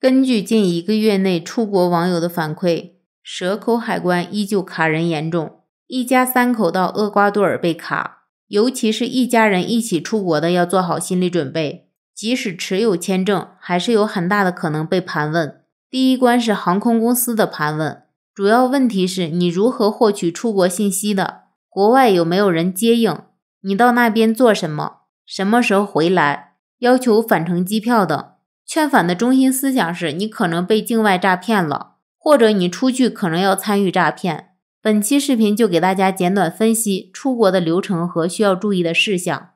根据近一个月内出国网友的反馈，蛇口海关依旧卡人严重，一家三口到厄瓜多尔被卡，尤其是一家人一起出国的要做好心理准备，即使持有签证，还是有很大的可能被盘问。第一关是航空公司的盘问，主要问题是你如何获取出国信息的，国外有没有人接应，你到那边做什么，什么时候回来，要求返程机票等。劝返的中心思想是你可能被境外诈骗了，或者你出去可能要参与诈骗。本期视频就给大家简短分析出国的流程和需要注意的事项。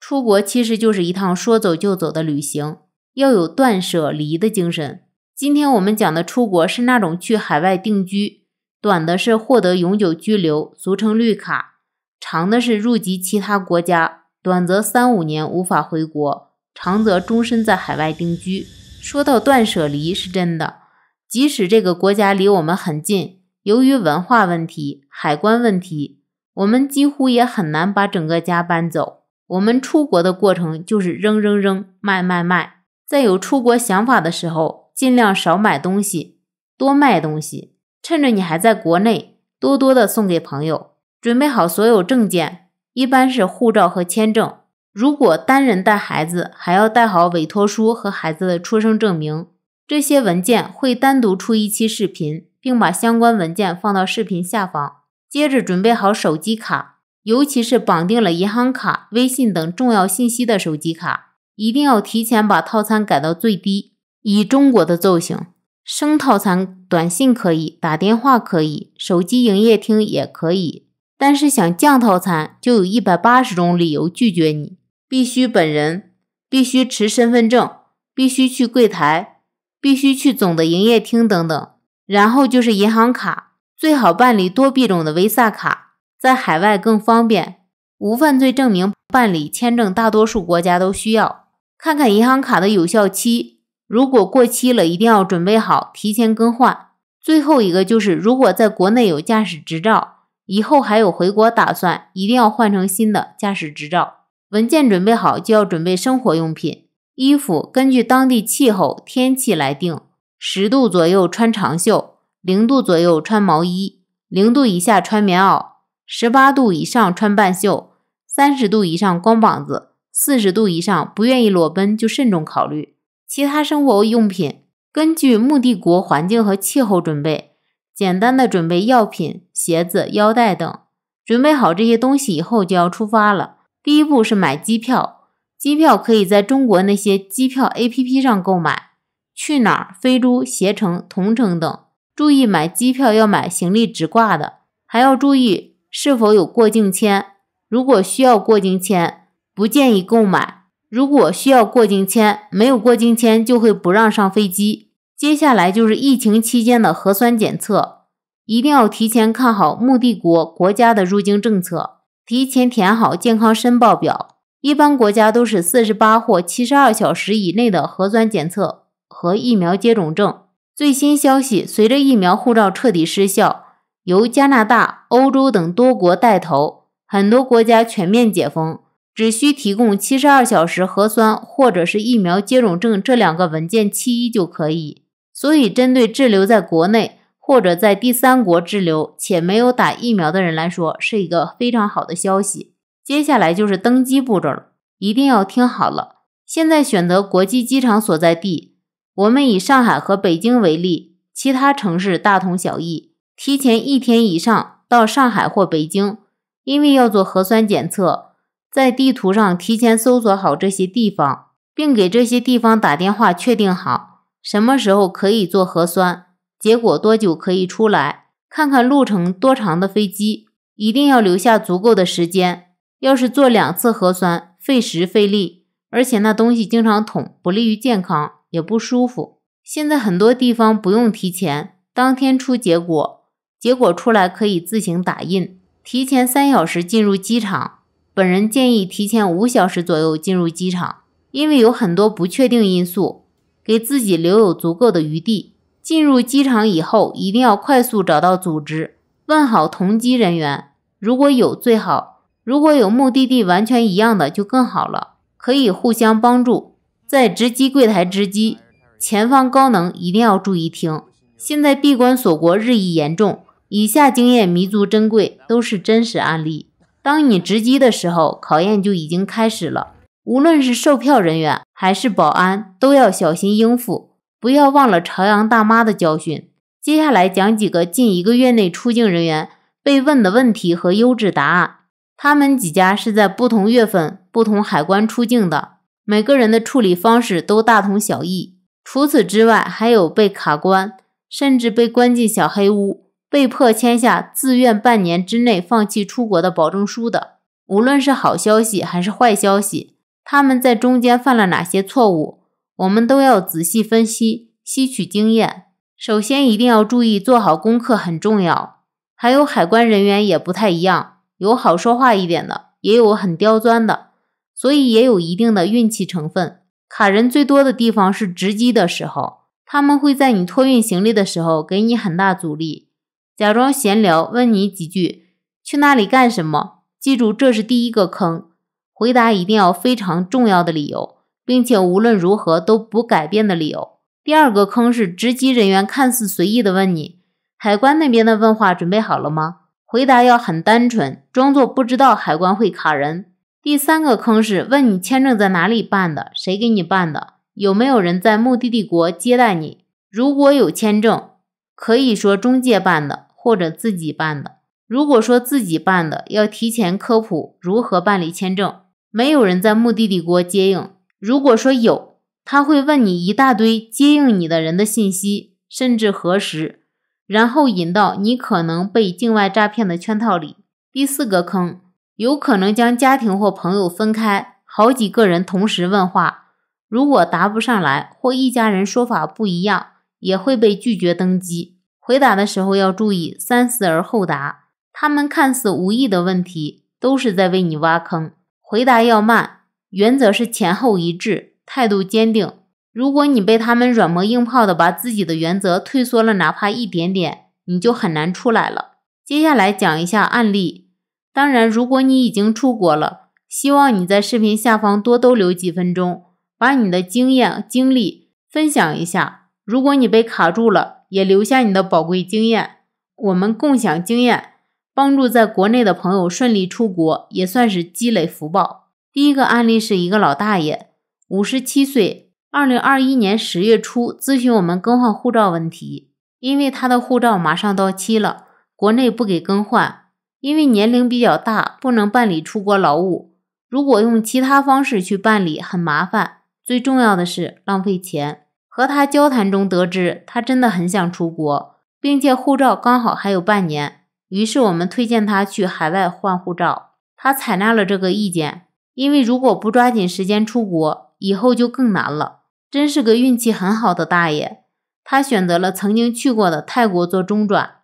出国其实就是一趟说走就走的旅行，要有断舍离的精神。今天我们讲的出国是那种去海外定居。短的是获得永久居留，俗称绿卡；长的是入籍其他国家，短则三五年无法回国，长则终身在海外定居。说到断舍离，是真的，即使这个国家离我们很近，由于文化问题、海关问题，我们几乎也很难把整个家搬走。我们出国的过程就是扔扔扔，卖卖卖。在有出国想法的时候，尽量少买东西，多卖东西。趁着你还在国内，多多的送给朋友。准备好所有证件，一般是护照和签证。如果单人带孩子，还要带好委托书和孩子的出生证明。这些文件会单独出一期视频，并把相关文件放到视频下方。接着准备好手机卡，尤其是绑定了银行卡、微信等重要信息的手机卡，一定要提前把套餐改到最低，以中国的奏型。升套餐，短信可以，打电话可以，手机营业厅也可以。但是想降套餐，就有一百八十种理由拒绝你。必须本人，必须持身份证，必须去柜台，必须去总的营业厅等等。然后就是银行卡，最好办理多币种的 Visa 卡，在海外更方便。无犯罪证明办理签证，大多数国家都需要。看看银行卡的有效期。如果过期了，一定要准备好提前更换。最后一个就是，如果在国内有驾驶执照，以后还有回国打算，一定要换成新的驾驶执照。文件准备好，就要准备生活用品。衣服根据当地气候天气来定，十度左右穿长袖，零度左右穿毛衣，零度以下穿棉袄，十八度以上穿半袖，三十度以上光膀子，四十度以上不愿意裸奔就慎重考虑。其他生活用品根据目的国环境和气候准备，简单的准备药品、鞋子、腰带等。准备好这些东西以后就要出发了。第一步是买机票，机票可以在中国那些机票 APP 上购买。去哪儿？飞猪、携程、同程等。注意买机票要买行李直挂的，还要注意是否有过境签。如果需要过境签，不建议购买。如果需要过境签，没有过境签就会不让上飞机。接下来就是疫情期间的核酸检测，一定要提前看好目的国国家的入境政策，提前填好健康申报表。一般国家都是四十八或七十二小时以内的核酸检测和疫苗接种证。最新消息，随着疫苗护照彻底失效，由加拿大、欧洲等多国带头，很多国家全面解封。只需提供七十二小时核酸或者是疫苗接种证这两个文件其一就可以。所以，针对滞留在国内或者在第三国滞留且没有打疫苗的人来说，是一个非常好的消息。接下来就是登机步骤了，一定要听好了。现在选择国际机场所在地，我们以上海和北京为例，其他城市大同小异。提前一天以上到上海或北京，因为要做核酸检测。在地图上提前搜索好这些地方，并给这些地方打电话确定好什么时候可以做核酸，结果多久可以出来，看看路程多长的飞机，一定要留下足够的时间。要是做两次核酸，费时费力，而且那东西经常捅，不利于健康，也不舒服。现在很多地方不用提前，当天出结果，结果出来可以自行打印，提前三小时进入机场。本人建议提前五小时左右进入机场，因为有很多不确定因素，给自己留有足够的余地。进入机场以后，一定要快速找到组织，问好同机人员，如果有最好，如果有目的地完全一样的就更好了，可以互相帮助。在值机柜台值机，前方高能一定要注意听。现在闭关锁国日益严重，以下经验弥足珍贵，都是真实案例。当你值机的时候，考验就已经开始了。无论是售票人员还是保安，都要小心应付，不要忘了朝阳大妈的教训。接下来讲几个近一个月内出境人员被问的问题和优质答案。他们几家是在不同月份、不同海关出境的，每个人的处理方式都大同小异。除此之外，还有被卡关，甚至被关进小黑屋，被迫签下自愿半年之内放弃出国的保证书的。无论是好消息还是坏消息。他们在中间犯了哪些错误？我们都要仔细分析，吸取经验。首先，一定要注意做好功课，很重要。还有海关人员也不太一样，有好说话一点的，也有很刁钻的，所以也有一定的运气成分。卡人最多的地方是值机的时候，他们会在你托运行李的时候给你很大阻力，假装闲聊，问你几句：“去那里干什么？”记住，这是第一个坑。回答一定要非常重要的理由，并且无论如何都不改变的理由。第二个坑是值机人员看似随意的问你：“海关那边的问话准备好了吗？”回答要很单纯，装作不知道海关会卡人。第三个坑是问你签证在哪里办的，谁给你办的，有没有人在目的地国接待你。如果有签证，可以说中介办的或者自己办的。如果说自己办的，要提前科普如何办理签证。没有人在目的地国接应。如果说有，他会问你一大堆接应你的人的信息，甚至核实，然后引到你可能被境外诈骗的圈套里。第四个坑，有可能将家庭或朋友分开，好几个人同时问话，如果答不上来或一家人说法不一样，也会被拒绝登机。回答的时候要注意三思而后答。他们看似无意的问题，都是在为你挖坑。回答要慢，原则是前后一致，态度坚定。如果你被他们软磨硬泡的把自己的原则退缩了，哪怕一点点，你就很难出来了。接下来讲一下案例。当然，如果你已经出国了，希望你在视频下方多逗留几分钟，把你的经验经历分享一下。如果你被卡住了，也留下你的宝贵经验，我们共享经验。帮助在国内的朋友顺利出国，也算是积累福报。第一个案例是一个老大爷，五十七岁，二零二一年十月初咨询我们更换护照问题，因为他的护照马上到期了，国内不给更换，因为年龄比较大，不能办理出国劳务。如果用其他方式去办理，很麻烦，最重要的是浪费钱。和他交谈中得知，他真的很想出国，并且护照刚好还有半年。于是我们推荐他去海外换护照，他采纳了这个意见。因为如果不抓紧时间出国，以后就更难了。真是个运气很好的大爷。他选择了曾经去过的泰国做中转，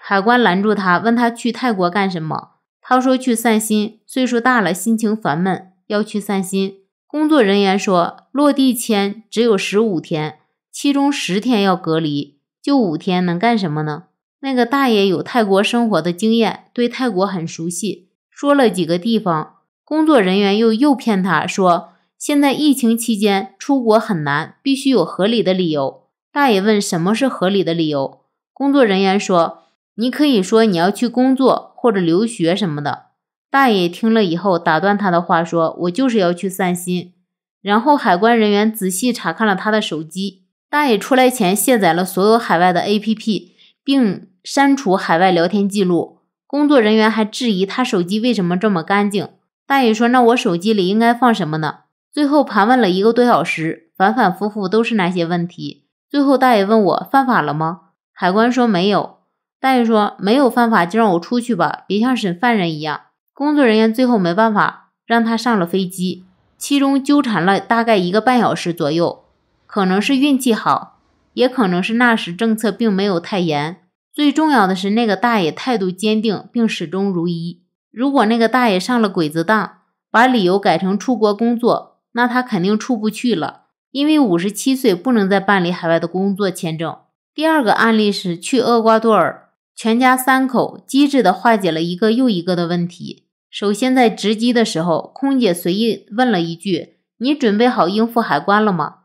海关拦住他，问他去泰国干什么？他说去散心，岁数大了，心情烦闷，要去散心。工作人员说落地签只有十五天，其中十天要隔离，就五天能干什么呢？那个大爷有泰国生活的经验，对泰国很熟悉，说了几个地方。工作人员又诱骗他说，现在疫情期间出国很难，必须有合理的理由。大爷问什么是合理的理由，工作人员说，你可以说你要去工作或者留学什么的。大爷听了以后打断他的话，说我就是要去散心。然后海关人员仔细查看了他的手机，大爷出来前卸载了所有海外的 APP。并删除海外聊天记录。工作人员还质疑他手机为什么这么干净。大爷说：“那我手机里应该放什么呢？”最后盘问了一个多小时，反反复复都是那些问题。最后大爷问我犯法了吗？海关说没有。大爷说没有犯法就让我出去吧，别像审犯人一样。工作人员最后没办法，让他上了飞机。其中纠缠了大概一个半小时左右，可能是运气好。也可能是那时政策并没有太严，最重要的是那个大爷态度坚定并始终如一。如果那个大爷上了鬼子当，把理由改成出国工作，那他肯定出不去了，因为五十七岁不能再办理海外的工作签证。第二个案例是去厄瓜多尔，全家三口机智地化解了一个又一个的问题。首先在值机的时候，空姐随意问了一句：“你准备好应付海关了吗？”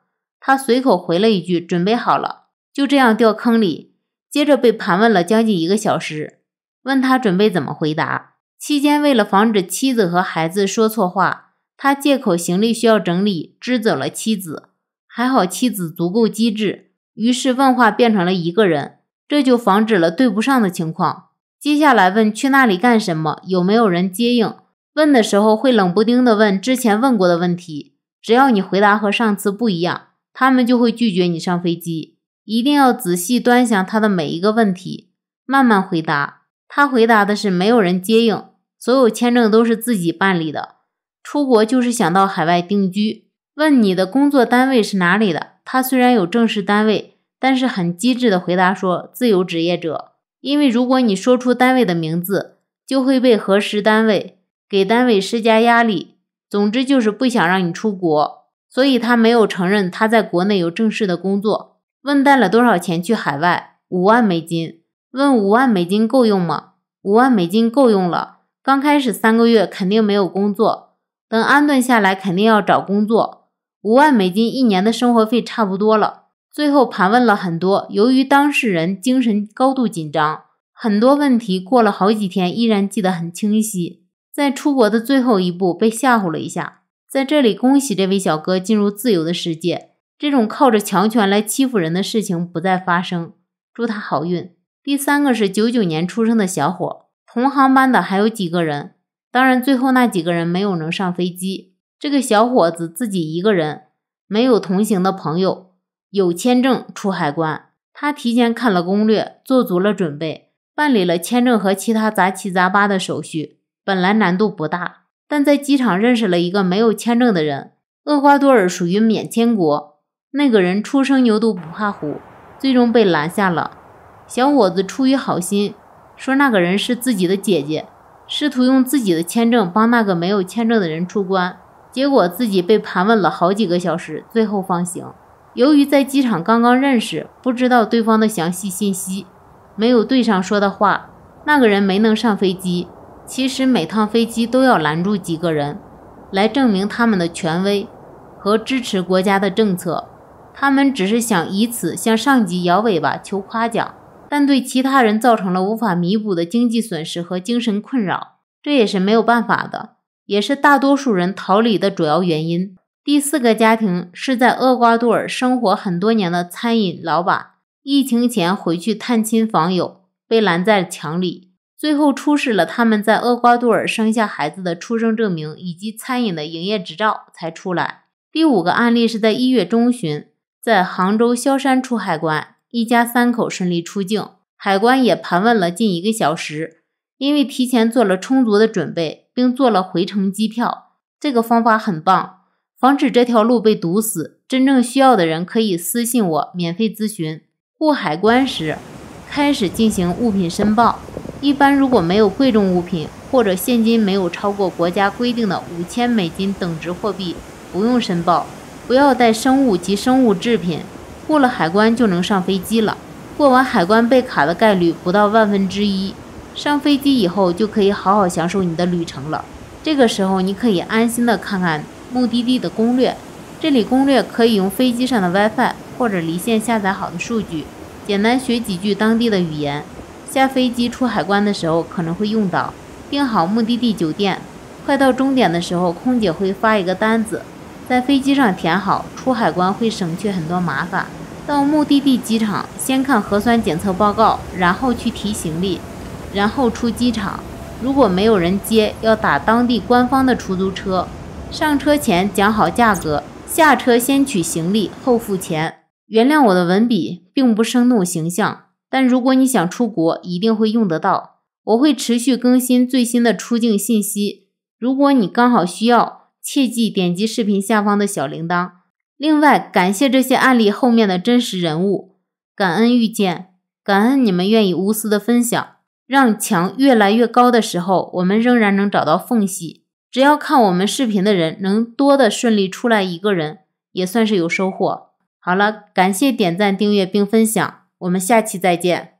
他随口回了一句：“准备好了。”就这样掉坑里，接着被盘问了将近一个小时，问他准备怎么回答。期间，为了防止妻子和孩子说错话，他借口行李需要整理，支走了妻子。还好妻子足够机智，于是问话变成了一个人，这就防止了对不上的情况。接下来问去那里干什么，有没有人接应？问的时候会冷不丁的问之前问过的问题，只要你回答和上次不一样，他们就会拒绝你上飞机。一定要仔细端详他的每一个问题，慢慢回答。他回答的是没有人接应，所有签证都是自己办理的。出国就是想到海外定居。问你的工作单位是哪里的？他虽然有正式单位，但是很机智的回答说自由职业者。因为如果你说出单位的名字，就会被核实单位，给单位施加压力。总之就是不想让你出国，所以他没有承认他在国内有正式的工作。问带了多少钱去海外？五万美金。问五万美金够用吗？五万美金够用了。刚开始三个月肯定没有工作，等安顿下来肯定要找工作。五万美金一年的生活费差不多了。最后盘问了很多，由于当事人精神高度紧张，很多问题过了好几天依然记得很清晰。在出国的最后一步被吓唬了一下。在这里恭喜这位小哥进入自由的世界。这种靠着强权来欺负人的事情不再发生，祝他好运。第三个是九九年出生的小伙，同航班的还有几个人，当然最后那几个人没有能上飞机。这个小伙子自己一个人，没有同行的朋友，有签证出海关。他提前看了攻略，做足了准备，办理了签证和其他杂七杂八的手续。本来难度不大，但在机场认识了一个没有签证的人。厄瓜多尔属于免签国。那个人初生牛犊不怕虎，最终被拦下了。小伙子出于好心，说那个人是自己的姐姐，试图用自己的签证帮那个没有签证的人出关。结果自己被盘问了好几个小时，最后放行。由于在机场刚刚认识，不知道对方的详细信息，没有对上说的话，那个人没能上飞机。其实每趟飞机都要拦住几个人，来证明他们的权威和支持国家的政策。他们只是想以此向上级摇尾巴求夸奖，但对其他人造成了无法弥补的经济损失和精神困扰，这也是没有办法的，也是大多数人逃离的主要原因。第四个家庭是在厄瓜多尔生活很多年的餐饮老板，疫情前回去探亲访友，被拦在墙里，最后出示了他们在厄瓜多尔生下孩子的出生证明以及餐饮的营业执照才出来。第五个案例是在一月中旬。在杭州萧山出海关，一家三口顺利出境，海关也盘问了近一个小时。因为提前做了充足的准备，并做了回程机票，这个方法很棒，防止这条路被堵死。真正需要的人可以私信我免费咨询。过海关时，开始进行物品申报。一般如果没有贵重物品或者现金没有超过国家规定的五千美金等值货币，不用申报。不要带生物及生物制品，过了海关就能上飞机了。过完海关被卡的概率不到万分之一，上飞机以后就可以好好享受你的旅程了。这个时候你可以安心的看看目的地的攻略，这里攻略可以用飞机上的 WiFi 或者离线下载好的数据，简单学几句当地的语言。下飞机出海关的时候可能会用到。订好目的地酒店，快到终点的时候，空姐会发一个单子。在飞机上填好，出海关会省去很多麻烦。到目的地机场，先看核酸检测报告，然后去提行李，然后出机场。如果没有人接，要打当地官方的出租车。上车前讲好价格，下车先取行李后付钱。原谅我的文笔并不生动形象，但如果你想出国，一定会用得到。我会持续更新最新的出境信息。如果你刚好需要。切记点击视频下方的小铃铛。另外，感谢这些案例后面的真实人物，感恩遇见，感恩你们愿意无私的分享。让墙越来越高的时候，我们仍然能找到缝隙。只要看我们视频的人能多的顺利出来一个人，也算是有收获。好了，感谢点赞、订阅并分享，我们下期再见。